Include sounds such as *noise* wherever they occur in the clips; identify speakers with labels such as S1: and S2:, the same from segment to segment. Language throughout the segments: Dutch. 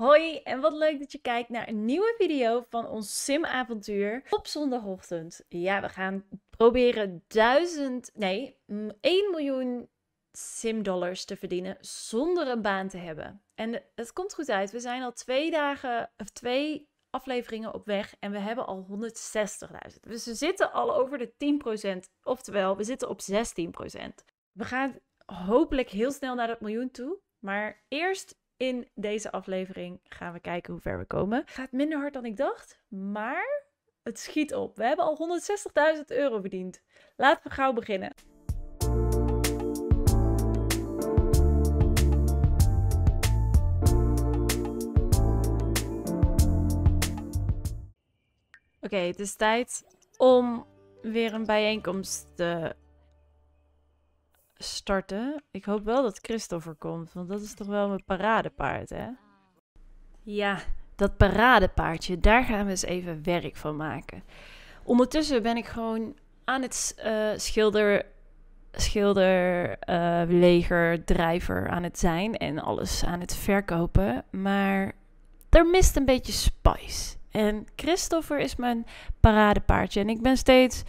S1: Hoi en wat leuk dat je kijkt naar een nieuwe video van ons simavontuur op zondagochtend. Ja, we gaan proberen 1000, nee, mm, 1 miljoen simdollars te verdienen zonder een baan te hebben. En het komt goed uit. We zijn al twee dagen of twee afleveringen op weg en we hebben al 160.000. Dus we zitten al over de 10%, oftewel we zitten op 16%. We gaan hopelijk heel snel naar dat miljoen toe. Maar eerst in deze aflevering gaan we kijken hoe ver we komen. Gaat minder hard dan ik dacht, maar het schiet op. We hebben al 160.000 euro verdiend. Laten we gauw beginnen. Oké, het is tijd om weer een bijeenkomst te starten. Ik hoop wel dat Christopher komt, want dat is toch wel mijn paradepaard, hè? Ja, dat paradepaardje, daar gaan we eens even werk van maken. Ondertussen ben ik gewoon aan het uh, schilder, schilder, uh, leger, drijver aan het zijn en alles aan het verkopen. Maar er mist een beetje spice. En Christopher is mijn paradepaardje en ik ben steeds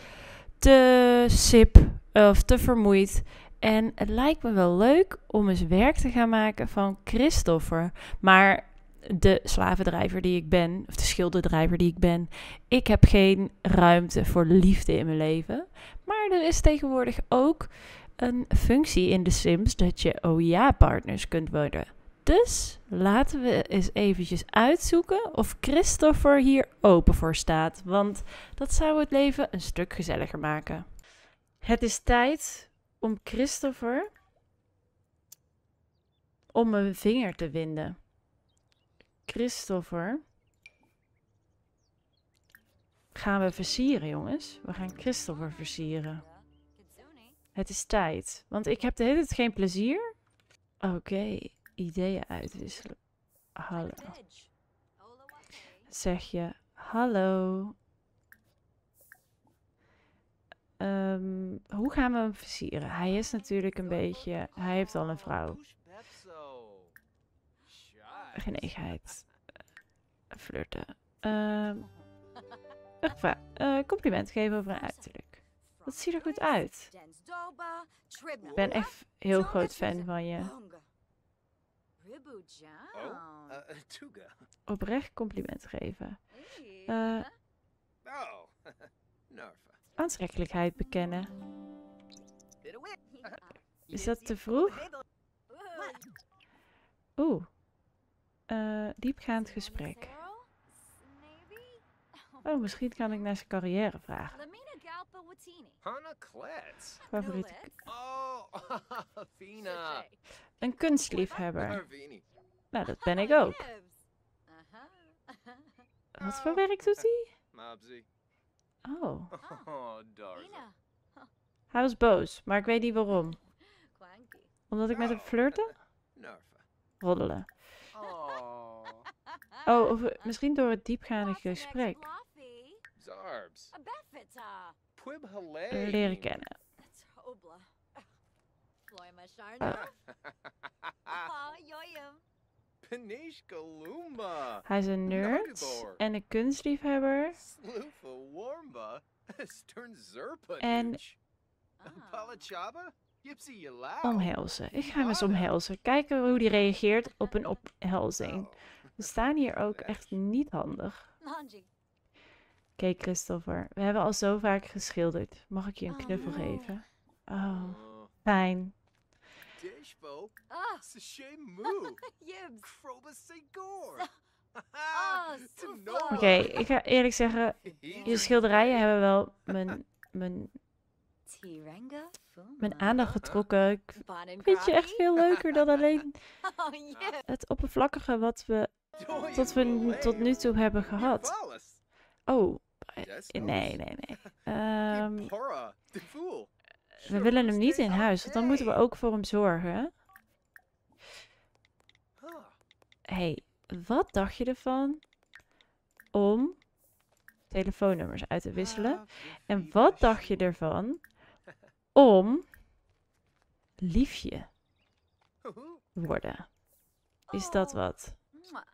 S1: te sip of te vermoeid. En het lijkt me wel leuk om eens werk te gaan maken van Christopher. Maar de slavendrijver die ik ben, of de schilderdrijver die ik ben, ik heb geen ruimte voor liefde in mijn leven. Maar er is tegenwoordig ook een functie in de Sims dat je oh ja partners kunt worden. Dus laten we eens eventjes uitzoeken of Christopher hier open voor staat. Want dat zou het leven een stuk gezelliger maken. Het is tijd om Christopher om mijn vinger te winden. Christopher gaan we versieren, jongens. We gaan Christopher versieren. Het is tijd, want ik heb de hele tijd geen plezier. Oké, ideeën uitwisselen. Hallo. Zeg je hallo. Um, hoe gaan we hem versieren? Hij is natuurlijk een beetje... Hij heeft al een vrouw. Genegenheid. Flirten. Um, compliment geven over een uiterlijk. Dat ziet er goed uit. Ik ben echt heel groot fan van je. Oprecht compliment geven. Uh, *laughs* aantrekkelijkheid bekennen. *laughs* Is dat te vroeg? Oeh. Uh, diepgaand gesprek. Oh, misschien kan ik naar zijn carrière vragen. Favoriete... *laughs* Een kunstliefhebber. Nou, dat ben ik ook. *laughs* Wat voor werk doet hij? Oh. *laughs* Hij was boos, maar ik weet niet waarom. Omdat ik met hem flirte? *laughs* Roddelen. Oh, of misschien door het diepgaande gesprek. Leren kennen. *laughs* Hij is een nerd en een kunstliefhebber. *laughs* En omhelzen. Ik ga hem eens omhelzen. Kijken hoe die reageert *laughs* op een ophelzing. We staan hier *laughs* ook echt niet handig. Oké, Christopher. We hebben al zo vaak geschilderd. Mag ik je een knuffel geven? Oh, fijn. Oké, ik ga eerlijk zeggen, je schilderijen hebben wel mijn, mijn, mijn aandacht getrokken. Ik vind je echt veel leuker dan alleen *laughs* het oppervlakkige wat we tot, we tot nu toe hebben gehad. Oh, nee, nee, *laughs* nee. Um, we willen hem niet in huis, want dan moeten we ook voor hem zorgen. hey, wat dacht je ervan om telefoonnummers uit te wisselen? Ah, en wat dacht je ervan om liefje worden? Is dat oh. wat?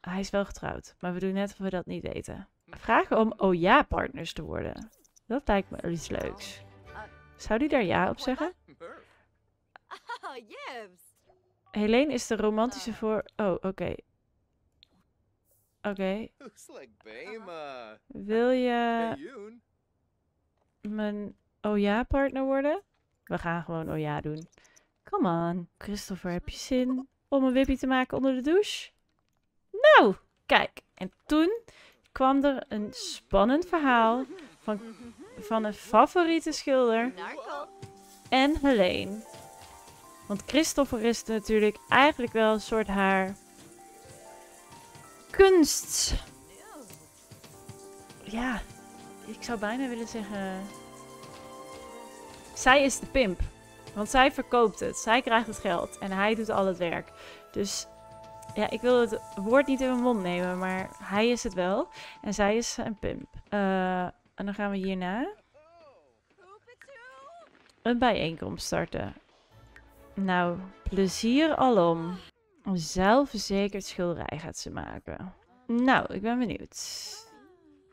S1: Hij is wel getrouwd, maar we doen net of we dat niet weten. Vragen om oh ja partners te worden. Dat lijkt me iets leuks. Zou die daar ja op zeggen? *laughs* Helene is de romantische voor... Oh, oké. Oké. Wil je mijn oh ja partner worden? We gaan gewoon oh ja doen. Come on. Christopher, heb je zin om een wippie te maken onder de douche? Nou, kijk. En toen kwam er een spannend verhaal van, van een favoriete schilder en Helene. Want Christopher is natuurlijk eigenlijk wel een soort haar kunst. Ja, ik zou bijna willen zeggen. Zij is de pimp. Want zij verkoopt het. Zij krijgt het geld. En hij doet al het werk. Dus ja, ik wil het woord niet in mijn mond nemen. Maar hij is het wel. En zij is een pimp. Uh, en dan gaan we hierna een bijeenkomst starten. Nou, plezier alom. Een zelfverzekerd schilderij gaat ze maken. Nou, ik ben benieuwd.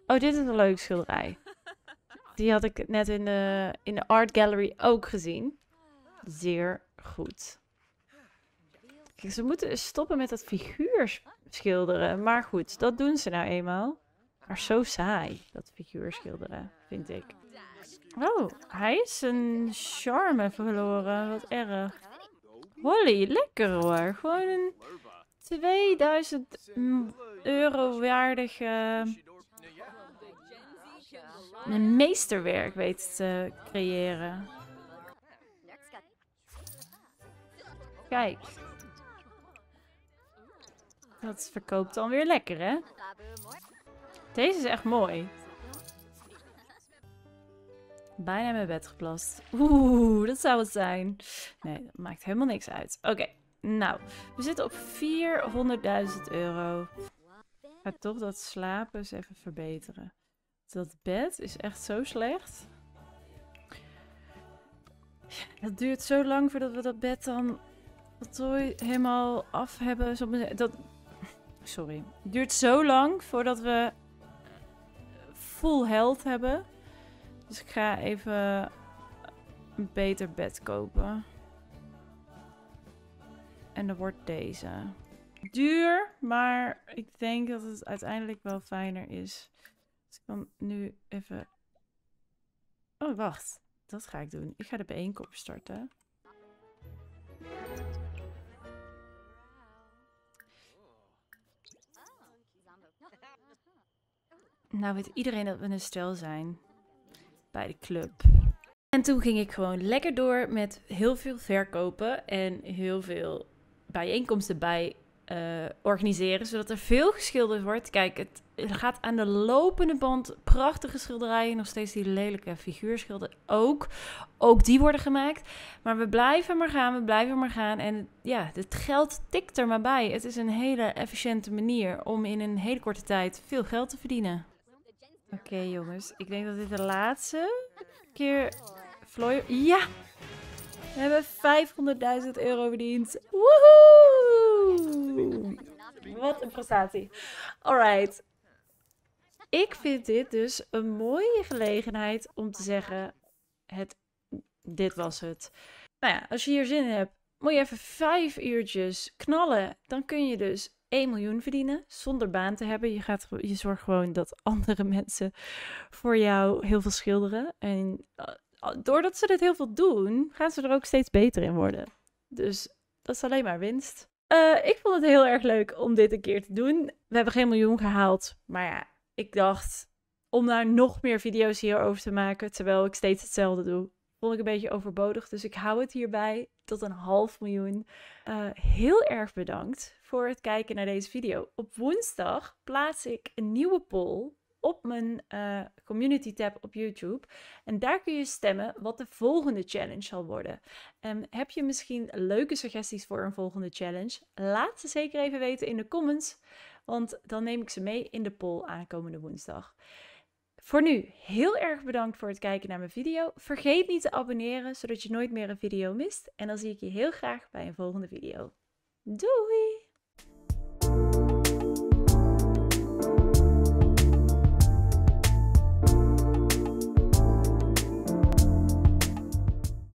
S1: Oh, dit is een leuke schilderij. Die had ik net in de, in de art gallery ook gezien. Zeer goed. Kijk, ze moeten stoppen met dat figuur schilderen. Maar goed, dat doen ze nou eenmaal. Maar zo saai, dat figuur schilderen, vind ik. Oh, hij is een charme verloren. Wat erg. Holly, lekker hoor. Gewoon een 2000 euro waardige een meesterwerk weet te creëren. Kijk. Dat verkoopt dan weer lekker, hè? Deze is echt mooi. Bijna mijn bed geplast. Oeh, dat zou het zijn. Nee, dat maakt helemaal niks uit. Oké, nou. We zitten op 400.000 euro. ga toch dat slapen eens even verbeteren. Dat bed is echt zo slecht. Het duurt zo lang voordat we dat bed dan helemaal af hebben. Dat, sorry. Het duurt zo lang voordat we full health hebben. Dus ik ga even een beter bed kopen. En dan wordt deze. Duur, maar ik denk dat het uiteindelijk wel fijner is. Dus ik kan nu even... Oh, wacht. Dat ga ik doen. Ik ga de bijeenkomst starten. Nou weet iedereen dat we een stel zijn bij de club. En toen ging ik gewoon lekker door met heel veel verkopen en heel veel bijeenkomsten bij uh, organiseren, zodat er veel geschilderd wordt. Kijk, het gaat aan de lopende band prachtige schilderijen, nog steeds die lelijke figuurschilder ook. Ook die worden gemaakt. Maar we blijven maar gaan, we blijven maar gaan. En ja, het geld tikt er maar bij. Het is een hele efficiënte manier om in een hele korte tijd veel geld te verdienen. Oké jongens, ik denk dat dit de laatste keer... Floor... Ja! We hebben 500.000 euro verdiend. Woehoe! Wat een prestatie. Alright. Ik vind dit dus een mooie gelegenheid om te zeggen... Het, dit was het. Nou ja, als je hier zin in hebt, moet je even vijf uurtjes knallen. Dan kun je dus 1 miljoen verdienen zonder baan te hebben. Je, gaat, je zorgt gewoon dat *laughs* andere mensen voor jou heel veel schilderen. En eh, doordat ze dit heel veel doen, gaan ze er ook steeds beter in worden. Dus dat is alleen maar winst. Uh, ik vond het heel erg leuk om dit een keer te doen. We hebben geen miljoen gehaald. Maar ja, ik dacht om daar nog meer video's hierover te maken, terwijl ik steeds hetzelfde doe, vond ik een beetje overbodig. Dus ik hou het hierbij tot een half miljoen. Uh, heel erg bedankt voor het kijken naar deze video. Op woensdag plaats ik een nieuwe poll op mijn uh, community tab op YouTube. En daar kun je stemmen wat de volgende challenge zal worden. En heb je misschien leuke suggesties voor een volgende challenge? Laat ze zeker even weten in de comments, want dan neem ik ze mee in de poll aankomende woensdag. Voor nu heel erg bedankt voor het kijken naar mijn video. Vergeet niet te abonneren, zodat je nooit meer een video mist. En dan zie ik je heel graag bij een volgende video. Doei!